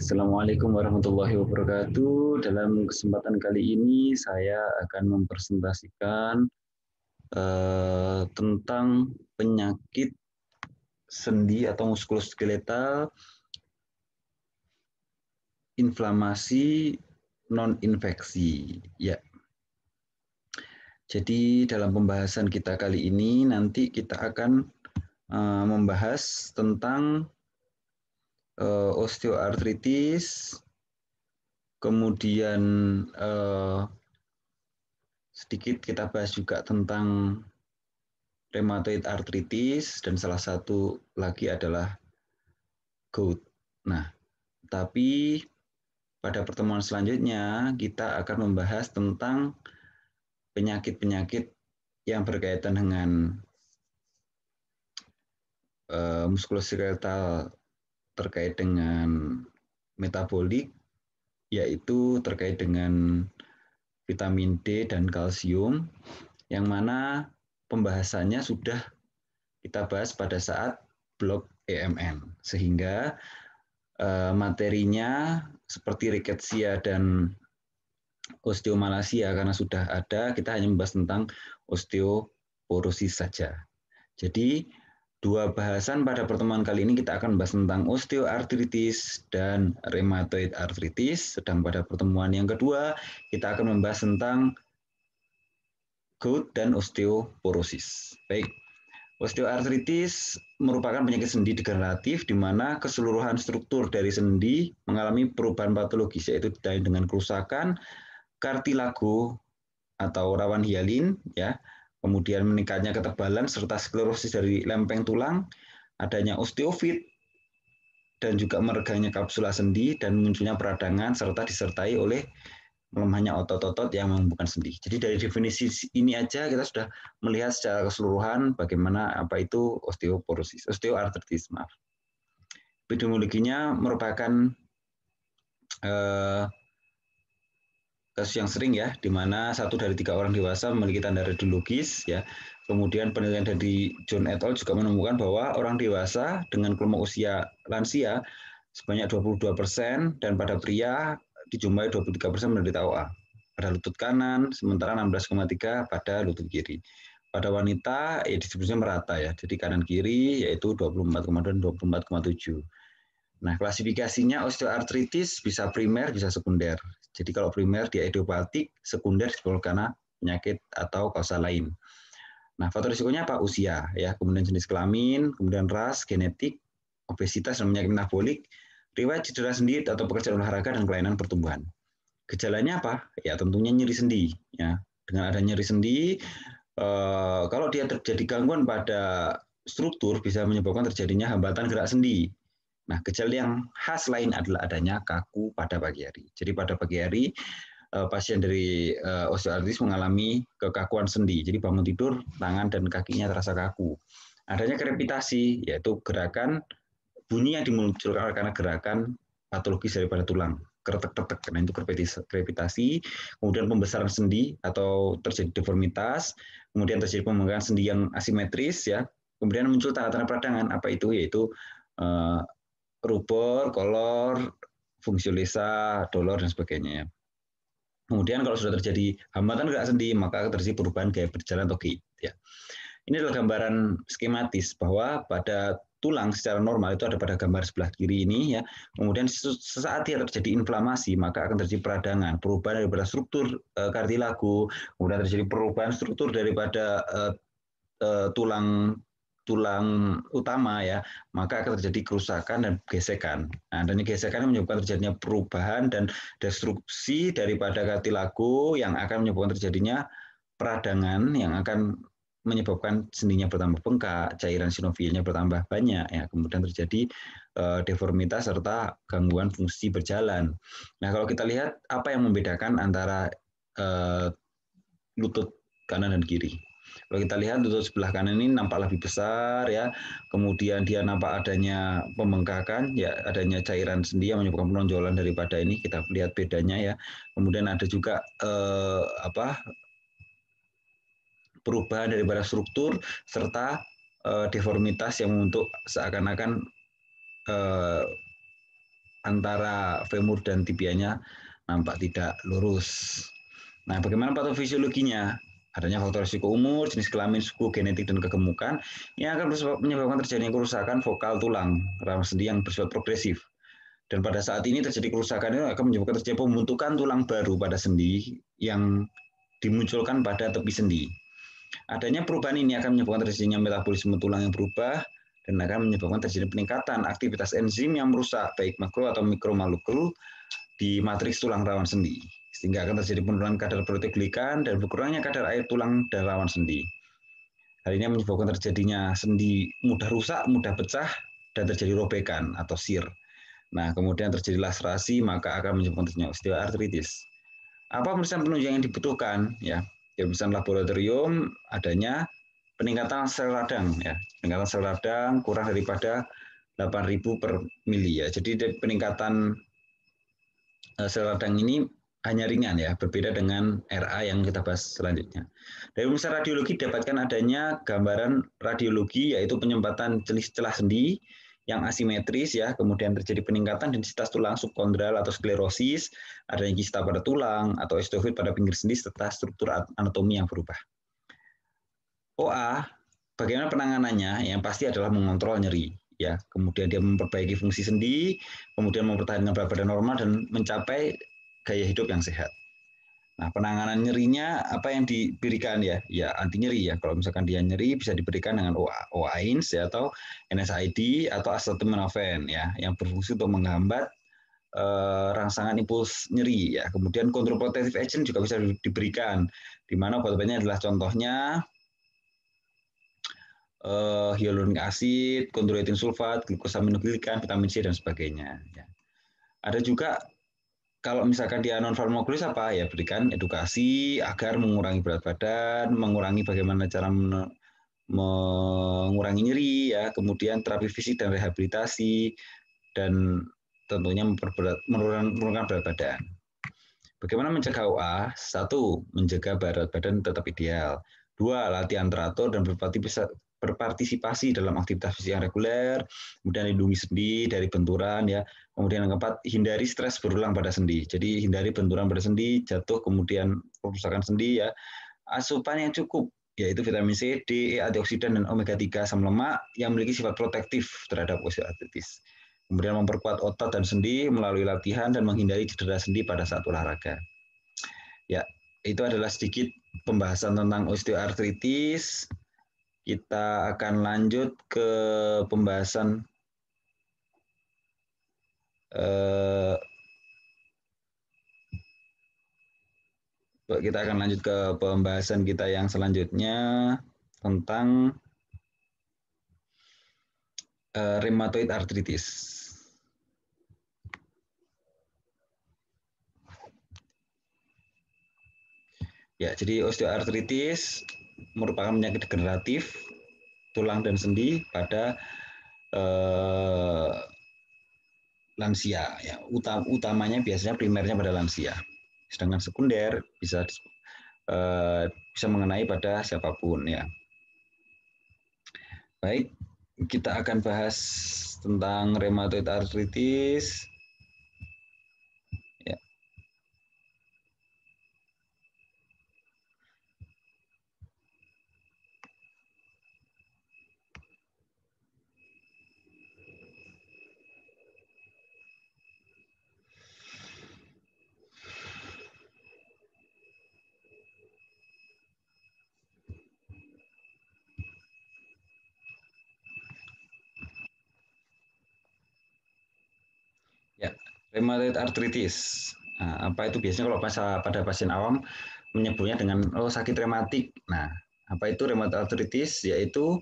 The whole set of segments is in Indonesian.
Assalamualaikum warahmatullahi wabarakatuh. Dalam kesempatan kali ini saya akan mempresentasikan uh, tentang penyakit sendi atau muskuloskeletal inflamasi non infeksi. Ya. Jadi dalam pembahasan kita kali ini nanti kita akan uh, membahas tentang uh, osteoartritis, kemudian uh, sedikit kita bahas juga tentang rheumatoid arthritis dan salah satu lagi adalah gout. Nah, tapi pada pertemuan selanjutnya kita akan membahas tentang penyakit-penyakit yang berkaitan dengan uh, muskuloskeletal terkait dengan metabolik, yaitu terkait dengan vitamin D dan kalsium, yang mana pembahasannya sudah kita bahas pada saat blok EMN, sehingga eh, materinya seperti riketsia dan osteomalacia karena sudah ada, kita hanya membahas tentang osteoporosis saja. Jadi dua bahasan pada pertemuan kali ini kita akan membahas tentang osteoartritis dan rheumatoid arthritis. Sedang pada pertemuan yang kedua kita akan membahas tentang gout dan osteoporosis. Baik, osteoartritis merupakan penyakit sendi degeneratif di mana keseluruhan struktur dari sendi mengalami perubahan patologis yaitu dengan kerusakan kartilago atau rawan hialin ya kemudian meningkatnya ketebalan serta sklerosis dari lempeng tulang, adanya osteofit, dan juga meregangnya kapsula sendi dan munculnya peradangan serta disertai oleh melemahnya otot-otot yang menghubungkan sendi. Jadi dari definisi ini aja kita sudah melihat secara keseluruhan bagaimana apa itu osteoporosis, osteoartritis, maaf. Epidemiologinya merupakan eh, kasus yang sering ya, di mana satu dari tiga orang dewasa memiliki tanda radiologis ya. Kemudian penelitian dari John et al. juga menemukan bahwa orang dewasa dengan kelompok usia lansia sebanyak 22 persen dan pada pria dijumpai 23 persen menderita OA pada lutut kanan, sementara 16,3 pada lutut kiri. Pada wanita ya disebutnya merata ya, jadi kanan kiri yaitu 24,2 dan 24,7. Nah, klasifikasinya osteoartritis bisa primer, bisa sekunder. Jadi kalau primer dia idiopatik, sekunder disebabkan karena penyakit atau kausa lain. Nah, faktor risikonya apa? Usia, ya, kemudian jenis kelamin, kemudian ras, genetik, obesitas dan penyakit metabolik, riwayat cedera sendi atau pekerjaan olahraga dan kelainan pertumbuhan. Gejalanya apa? Ya, tentunya nyeri sendi. Ya, dengan ada nyeri sendi, eh, kalau dia terjadi gangguan pada struktur bisa menyebabkan terjadinya hambatan gerak sendi Nah, gejala yang khas lain adalah adanya kaku pada pagi hari. Jadi pada pagi hari eh, pasien dari eh, osteoartritis mengalami kekakuan sendi. Jadi bangun tidur, tangan dan kakinya terasa kaku. Adanya krepitasi, yaitu gerakan bunyi yang dimunculkan karena gerakan patologis daripada tulang keretek-ketek, nah itu krepitasi, kemudian pembesaran sendi atau terjadi deformitas, kemudian terjadi pembengkakan sendi yang asimetris ya, kemudian muncul tanda-tanda peradangan, apa itu yaitu eh, rubor, kolor, fungsi lisa, dolor, dan sebagainya. Kemudian kalau sudah terjadi hambatan gerak sendi, maka terjadi perubahan gaya berjalan atau gait. Ya. Ini adalah gambaran skematis bahwa pada tulang secara normal itu ada pada gambar sebelah kiri ini ya. Kemudian sesaat dia terjadi inflamasi maka akan terjadi peradangan, perubahan daripada struktur uh, kartilago, kemudian terjadi perubahan struktur daripada uh, uh, tulang tulang utama ya, maka akan terjadi kerusakan dan gesekan. Nah, dan gesekan menyebabkan terjadinya perubahan dan destruksi daripada kartilago yang akan menyebabkan terjadinya peradangan yang akan menyebabkan sendinya bertambah bengkak, cairan sinovialnya bertambah banyak, ya kemudian terjadi uh, deformitas serta gangguan fungsi berjalan. Nah kalau kita lihat apa yang membedakan antara uh, lutut kanan dan kiri. Kalau kita lihat lutut sebelah kanan ini nampak lebih besar ya. Kemudian dia nampak adanya pembengkakan ya, adanya cairan sendi yang menyebabkan penonjolan daripada ini. Kita lihat bedanya ya. Kemudian ada juga eh, apa perubahan daripada struktur serta eh, deformitas yang untuk seakan-akan eh, antara femur dan tibianya nampak tidak lurus. Nah, bagaimana patofisiologinya? Adanya faktor risiko umur, jenis kelamin, suku, genetik, dan kegemukan yang akan menyebabkan terjadinya kerusakan vokal tulang rawan sendi yang bersifat progresif. Dan pada saat ini terjadi kerusakan itu akan menyebabkan terjadi pembentukan tulang baru pada sendi yang dimunculkan pada tepi sendi. Adanya perubahan ini akan menyebabkan terjadinya metabolisme tulang yang berubah dan akan menyebabkan terjadi peningkatan aktivitas enzim yang merusak baik makro atau mikromolekul di matriks tulang rawan sendi sehingga akan terjadi penurunan kadar proteoglikan dan berkurangnya kadar air tulang dan rawan sendi. Hal ini menyebabkan terjadinya sendi mudah rusak, mudah pecah, dan terjadi robekan atau sir. Nah, kemudian terjadi laserasi, maka akan menyebabkan terjadinya osteoartritis. Apa pemeriksaan penunjang yang dibutuhkan? Ya, pemeriksaan laboratorium adanya peningkatan sel radang, ya, peningkatan sel radang kurang daripada 8.000 per mili ya. Jadi peningkatan eh, sel radang ini hanya ringan ya, berbeda dengan RA yang kita bahas selanjutnya. Dari unsur radiologi dapatkan adanya gambaran radiologi yaitu penyempatan celah sendi yang asimetris ya, kemudian terjadi peningkatan densitas tulang subkondral atau sklerosis, adanya kista pada tulang atau osteofit pada pinggir sendi serta struktur anatomi yang berubah. OA, bagaimana penanganannya? Yang pasti adalah mengontrol nyeri ya, kemudian dia memperbaiki fungsi sendi, kemudian mempertahankan berat badan normal dan mencapai gaya hidup yang sehat. Nah, penanganan nyerinya apa yang diberikan ya? Ya anti nyeri ya. Kalau misalkan dia nyeri bisa diberikan dengan OAINS ya atau NSAID atau acetaminophen ya yang berfungsi untuk menghambat eh, rangsangan impuls nyeri ya. Kemudian kontrol protective agent juga bisa diberikan di mana obat-obatnya adalah contohnya eh, hyaluronic acid, kondroitin sulfat, glukosaminoglikan, vitamin C dan sebagainya ya. Ada juga kalau misalkan dia non farmakolis apa ya berikan edukasi agar mengurangi berat badan, mengurangi bagaimana cara mengurangi nyeri ya, kemudian terapi fisik dan rehabilitasi dan tentunya memperberat menurunkan berat badan. Bagaimana mencegah OA? Satu, menjaga berat badan tetap ideal. Dua, latihan teratur dan berpartisipasi dalam aktivitas fisik yang reguler, kemudian lindungi sendi dari benturan ya. Kemudian yang keempat, hindari stres berulang pada sendi. Jadi hindari benturan pada sendi, jatuh kemudian kerusakan sendi ya. Asupan yang cukup yaitu vitamin C, D, E, antioksidan dan omega 3 asam lemak yang memiliki sifat protektif terhadap osteoartritis. Kemudian memperkuat otot dan sendi melalui latihan dan menghindari cedera sendi pada saat olahraga. Ya, itu adalah sedikit pembahasan tentang osteoartritis kita akan lanjut ke pembahasan eh, kita akan lanjut ke pembahasan kita yang selanjutnya tentang eh, rheumatoid arthritis. Ya, jadi osteoartritis merupakan penyakit degeneratif tulang dan sendi pada eh, lansia. Ya, utam, utamanya biasanya primernya pada lansia. Sedangkan sekunder bisa eh, bisa mengenai pada siapa pun ya. Baik, kita akan bahas tentang rheumatoid arthritis. Rheumatoid arthritis. Nah, apa itu biasanya kalau pada, pada pasien awam menyebutnya dengan oh sakit rematik. Nah, apa itu rheumatoid arthritis? Yaitu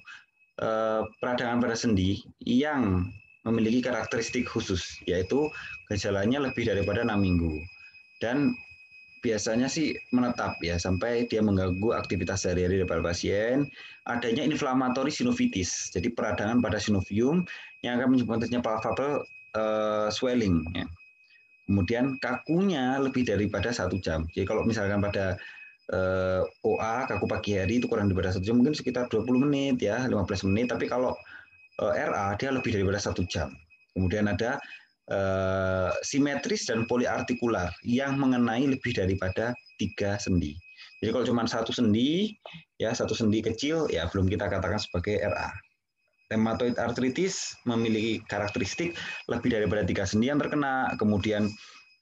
eh, peradangan pada sendi yang memiliki karakteristik khusus, yaitu gejalanya lebih daripada enam minggu dan biasanya sih menetap ya sampai dia mengganggu aktivitas sehari-hari daripada pasien. Adanya inflamatory sinovitis, jadi peradangan pada sinovium yang akan menyebabkan palpable uh, swelling. Ya. Kemudian kakunya lebih daripada satu jam. Jadi kalau misalkan pada eh, OA kaku pagi hari itu kurang daripada satu jam, mungkin sekitar 20 menit ya, 15 menit. Tapi kalau eh, RA dia lebih daripada satu jam. Kemudian ada uh, simetris dan poliartikular yang mengenai lebih daripada tiga sendi. Jadi kalau cuma satu sendi, ya satu sendi kecil, ya belum kita katakan sebagai RA. Rheumatoid arthritis memiliki karakteristik lebih daripada tiga sendi yang terkena, kemudian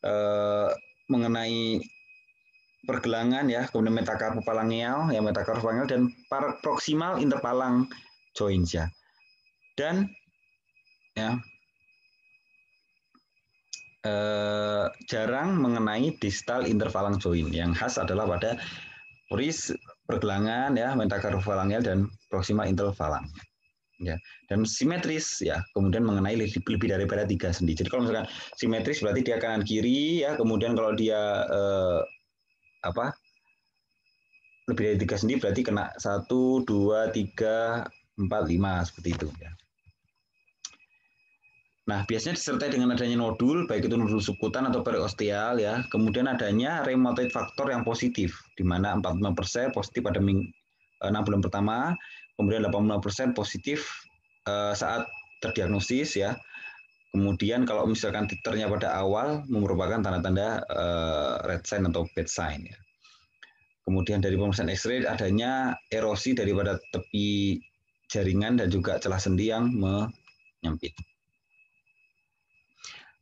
eh, mengenai pergelangan ya, kemudian metacarpophalangeal, ya metacarpophalangeal dan proximal interpalang joints ya. Dan ya eh, jarang mengenai distal interfalang joint. Yang khas adalah pada poris pergelangan ya metacarpophalangeal dan proximal interfalang ya. Dan simetris ya. Kemudian mengenai lebih, lebih daripada tiga sendi jadi kalau misalkan simetris berarti dia kanan kiri ya. Kemudian kalau dia eh, apa? Lebih dari tiga sendi berarti kena satu dua tiga empat lima seperti itu ya. Nah, biasanya disertai dengan adanya nodul, baik itu nodul subkutan atau periosteal ya. Kemudian adanya rheumatoid faktor yang positif, di mana 45% positif pada 6 eh, bulan pertama, kemudian 85% positif uh, saat terdiagnosis ya. Kemudian kalau misalkan titernya pada awal merupakan tanda-tanda uh, red sign atau bad sign ya. Kemudian dari pemeriksaan X-ray adanya erosi daripada tepi jaringan dan juga celah sendi yang menyempit.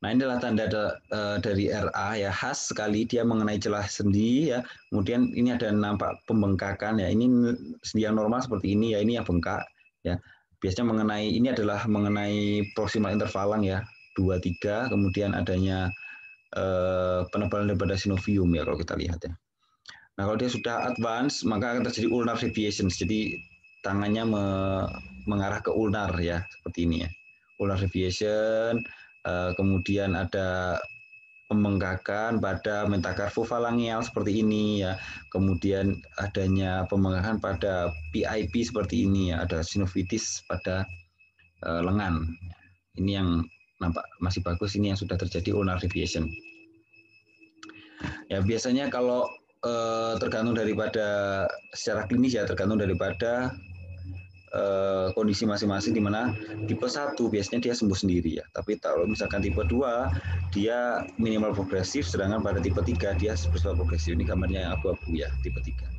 Nah ini adalah tanda uh, dari RA ya khas sekali dia mengenai celah sendi ya. Kemudian ini ada nampak pembengkakan ya. Ini sendi yang normal seperti ini ya. Ini yang bengkak ya. Biasanya mengenai ini adalah mengenai proximal intervalang ya. Dua tiga. Kemudian adanya uh, penebalan daripada synovium ya kalau kita lihat ya. Nah kalau dia sudah advance maka akan terjadi ulnar deviations. Jadi tangannya me mengarah ke ulnar ya seperti ini ya. Ulnar deviation kemudian ada pembengkakan pada metacarpophalangeal seperti ini ya. Kemudian adanya pembengkakan pada PIP seperti ini ya, ada sinovitis pada uh, lengan. Ini yang nampak masih bagus ini yang sudah terjadi ulnar deviation. Ya biasanya kalau uh, tergantung daripada secara klinis ya tergantung daripada Eh, kondisi masing-masing di mana tipe 1 biasanya dia sembuh sendiri ya. Tapi kalau misalkan tipe 2 dia minimal progresif sedangkan pada tipe 3 dia bersifat progresif. Ini gambarnya yang abu-abu ya, tipe 3.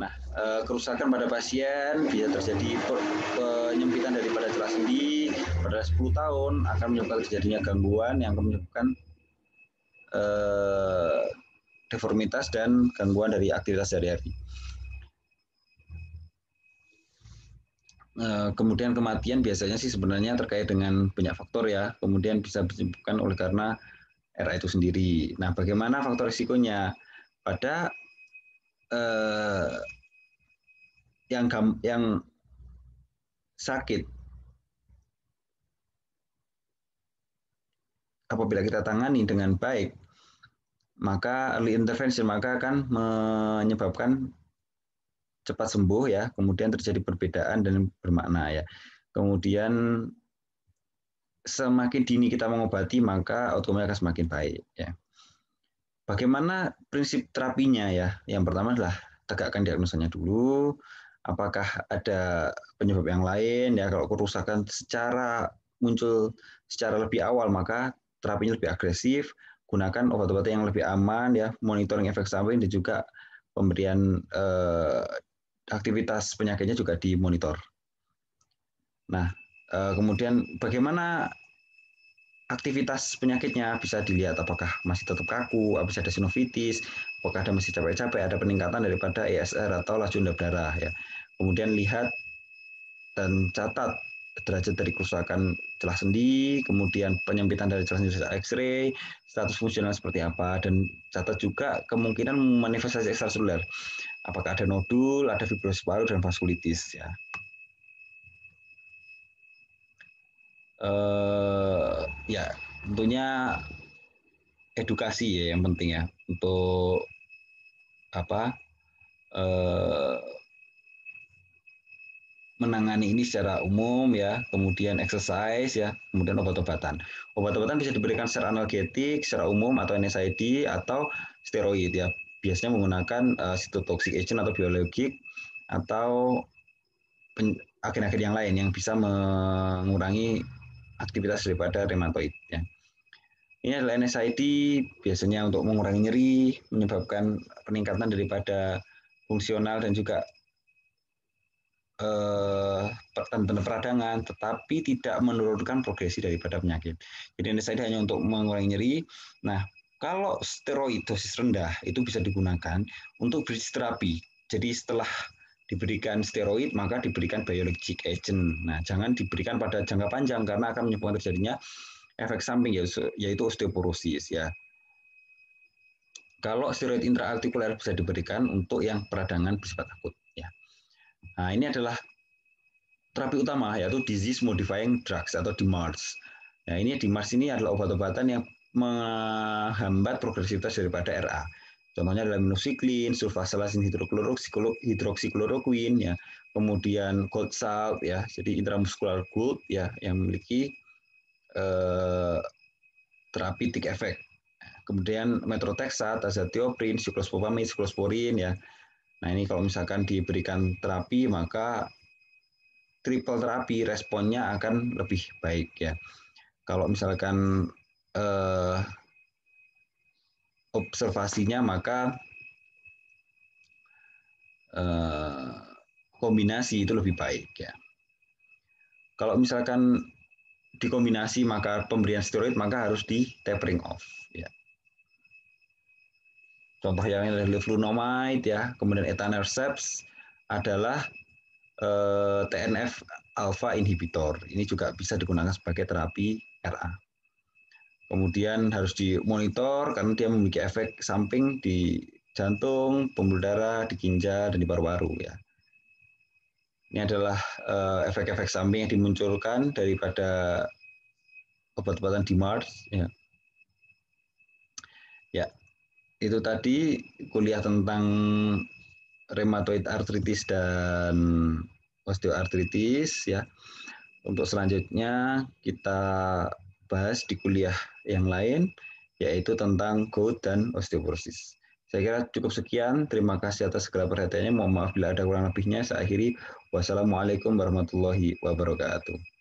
Nah, eh, kerusakan pada pasien bisa terjadi penyempitan daripada celah sendi pada 10 tahun akan menyebabkan terjadinya gangguan yang menyebabkan eh, deformitas dan gangguan dari aktivitas sehari-hari. Kemudian kematian biasanya sih sebenarnya terkait dengan banyak faktor ya. Kemudian bisa disebabkan oleh karena RA itu sendiri. Nah, bagaimana faktor risikonya? Pada eh, yang yang sakit apabila kita tangani dengan baik, maka early intervention maka akan menyebabkan cepat sembuh ya, kemudian terjadi perbedaan dan bermakna ya. Kemudian semakin dini kita mengobati maka outcome akan semakin baik ya. Bagaimana prinsip terapinya ya? Yang pertama adalah tegakkan diagnosanya dulu. Apakah ada penyebab yang lain ya? Kalau kerusakan secara muncul secara lebih awal maka terapinya lebih agresif. Gunakan obat-obatan yang lebih aman ya, monitoring efek samping dan juga pemberian eh, aktivitas penyakitnya juga dimonitor. Nah, eh, kemudian bagaimana aktivitas penyakitnya bisa dilihat apakah masih tetap kaku, apakah ada sinovitis, apakah ada masih capek-capek, ada peningkatan daripada ESR atau laju endap darah ya. Kemudian lihat dan catat derajat dari kerusakan celah sendi, kemudian penyempitan dari celah sendi X-ray, status fungsional seperti apa, dan catat juga kemungkinan manifestasi ekstraseluler apakah ada nodul, ada fibrosis paru dan vaskulitis ya. Uh, ya tentunya edukasi ya yang penting ya untuk apa uh, menangani ini secara umum ya, kemudian exercise ya, kemudian obat-obatan. Obat-obatan bisa diberikan secara analgetik, secara umum atau NSAID atau steroid ya biasanya menggunakan uh, cytotoxic agent atau biologik atau agen-agen yang lain yang bisa mengurangi aktivitas daripada rheumatoid ya. Ini adalah NSAID biasanya untuk mengurangi nyeri, menyebabkan peningkatan daripada fungsional dan juga eh, peradangan, tetapi tidak menurunkan progresi daripada penyakit. Jadi NSAID hanya untuk mengurangi nyeri. Nah, kalau steroid dosis rendah itu bisa digunakan untuk bridge terapi. Jadi setelah diberikan steroid maka diberikan biologic agent. Nah, jangan diberikan pada jangka panjang karena akan menyebabkan terjadinya efek samping yaitu osteoporosis ya. Kalau steroid intraartikuler bisa diberikan untuk yang peradangan bersifat akut ya. Nah, ini adalah terapi utama yaitu disease modifying drugs atau DMARDs. Nah, ini DMARDs ini adalah obat-obatan yang menghambat progresivitas daripada RA. Contohnya adalah minocycline, sulfasalasin hidroksikloroquine ya, kemudian gold salt ya, jadi intramuskular gold ya yang memiliki eh, terapitik efek. Kemudian metrotexat, azathioprin, siklospopamid, siklosporin ya. Nah ini kalau misalkan diberikan terapi maka triple terapi responnya akan lebih baik ya. Kalau misalkan eh, observasinya maka eh, kombinasi itu lebih baik ya. Kalau misalkan dikombinasi maka pemberian steroid maka harus di tapering off ya. Contoh yang adalah leflunomide ya, kemudian etanercept adalah eh, TNF alpha inhibitor. Ini juga bisa digunakan sebagai terapi RA. Kemudian harus dimonitor karena dia memiliki efek samping di jantung, pembuluh darah, di ginjal dan di paru-paru ya. Ini adalah eh, efek-efek samping yang dimunculkan daripada obat-obatan DMARS. Ya. ya, itu tadi kuliah tentang rheumatoid arthritis dan osteoartritis ya. Untuk selanjutnya kita bahas di kuliah yang lain yaitu tentang gout dan osteoporosis. Saya kira cukup sekian. Terima kasih atas segala perhatiannya. Mohon maaf bila ada kurang lebihnya. Saya akhiri. Wassalamualaikum warahmatullahi wabarakatuh.